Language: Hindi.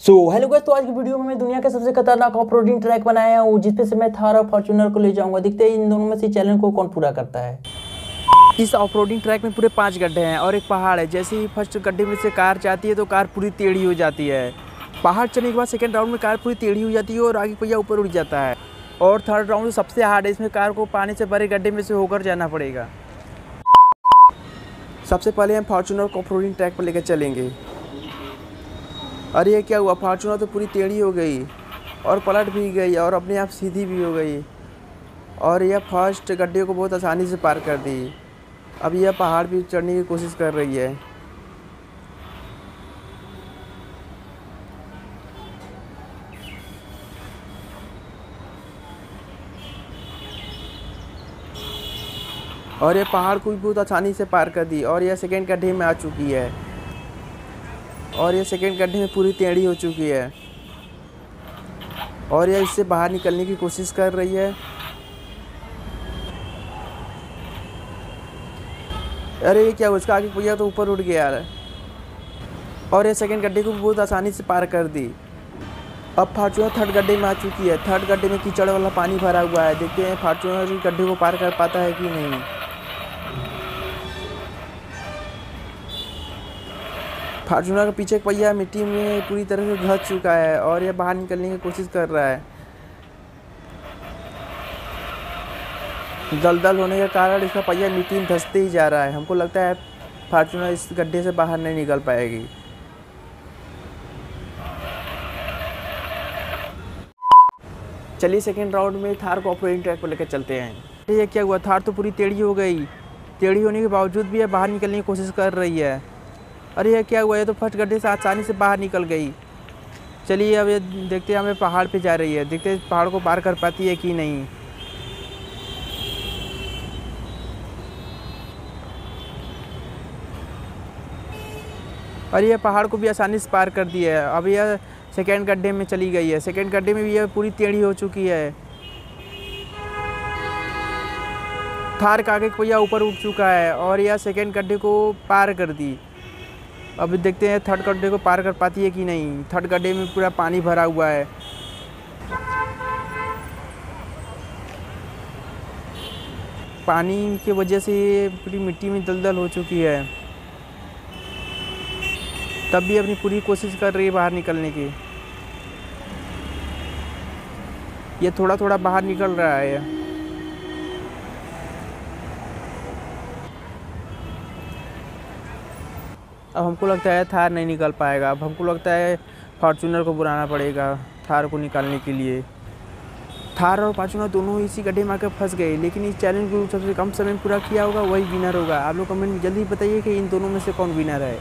सो हेलो गाइस तो आज की वीडियो में मैं दुनिया के सबसे खतरनाक ऑफ़ रोडिंग ट्रैक बनाया हूँ जिसपे से मैं थार और फॉर्चूनर को ले जाऊँगा। देखते हैं इन दोनों में से चैलेंज को कौन पूरा करता है। इस ऑफ़ रोडिंग ट्रैक में पूरे पाँच गड्ढे हैं और एक पहाड़ है। जैसे ही फ़र्स्ट गड्ढे में से कार जाती है तो कार पूरी टेढ़ी हो जाती है। पहाड़ चढ़ने के बाद सेकेंड राउंड में कार पूरी टेढ़ी हो जाती है और आगे पहिया ऊपर उड़ जाता है। और थर्ड राउंड सबसे हार्ड है, इसमें कार को पानी से भरे गड्ढे में से होकर जाना पड़ेगा। सबसे पहले हम फॉर्चूनर को ऑफ़ रोडिंग ट्रैक पर लेकर चलेंगे। अरे ये क्या हुआ? फॉर्चूनर तो पूरी टेढ़ी हो गई और पलट भी गई और अपने आप सीधी भी हो गई। और यह फ़र्स्ट गड्ढे को बहुत आसानी से पार कर दी। अब यह पहाड़ भी चढ़ने की कोशिश कर रही है। और यह पहाड़ को भी बहुत आसानी से पार कर दी और यह सेकेंड गड्ढे में आ चुकी है। और ये सेकेंड गड्ढे में पूरी टेढ़ी हो चुकी है। और यह इससे बाहर निकलने की कोशिश कर रही है। अरे ये क्या इसका आगे पहिया तो ऊपर उठ गया है और ये सेकेंड गड्ढे को बहुत आसानी से पार कर दी। अब फार्चूनर थर्ड गड्ढे में आ चुकी है। थर्ड गड्ढे में कीचड़ वाला पानी भरा हुआ है। देखते हैं फार्चूनर गड्ढे को पार कर पाता है कि नहीं। फार्चूनर के पीछे पहिया मिट्टी में पूरी तरह से धस चुका है और यह बाहर निकलने की कोशिश कर रहा है। दलदल होने के कारण इसका पहिया मिट्टी में धंसते ही जा रहा है। हमको लगता है फार्चूनर इस गड्ढे से बाहर नहीं निकल पाएगी। चलिए सेकेंड राउंड में थार को ऑपरेटिंग ट्रैक पर लेकर चलते हैं। ये क्या हुआ? थार तो पूरी टेढ़ी हो गई। टेढ़ी होने के बावजूद भी यह बाहर निकलने की कोशिश कर रही है। अरे यह क्या हुआ? ये तो फ़र्स्ट गड्ढे से आसानी से बाहर निकल गई। चलिए अब ये देखते हैं हमें पहाड़ पे जा रही है। देखते हैं पहाड़ को पार कर पाती है कि नहीं। और यह पहाड़ को भी आसानी से पार कर दिया है। अब यह सेकेंड गड्ढे में चली गई है। सेकेंड गड्ढे में भी यह पूरी टेढ़ी हो चुकी है। थार का आगे पहिया ऊपर उठ चुका है और यह सेकेंड गड्ढे को पार कर दी। अब देखते हैं थर्ड गड्ढे को पार कर पाती है कि नहीं। थर्ड गड्ढे में पूरा पानी भरा हुआ है। पानी की वजह से पूरी मिट्टी में दलदल हो चुकी है। तब भी अपनी पूरी कोशिश कर रही है बाहर निकलने की। ये थोड़ा थोड़ा बाहर निकल रहा है। अब हमको लगता है थार नहीं निकल पाएगा। अब हमको लगता है फॉर्चूनर को बुलाना पड़ेगा थार को निकालने के लिए। थार और फॉर्चूनर दोनों इसी गड्ढे में आकर फंस गए, लेकिन इस चैलेंज को सबसे कम समय में पूरा किया होगा, वही विनर होगा। आप लोग कमेंट में जल्दी बताइए कि इन दोनों में से कौन विनर है।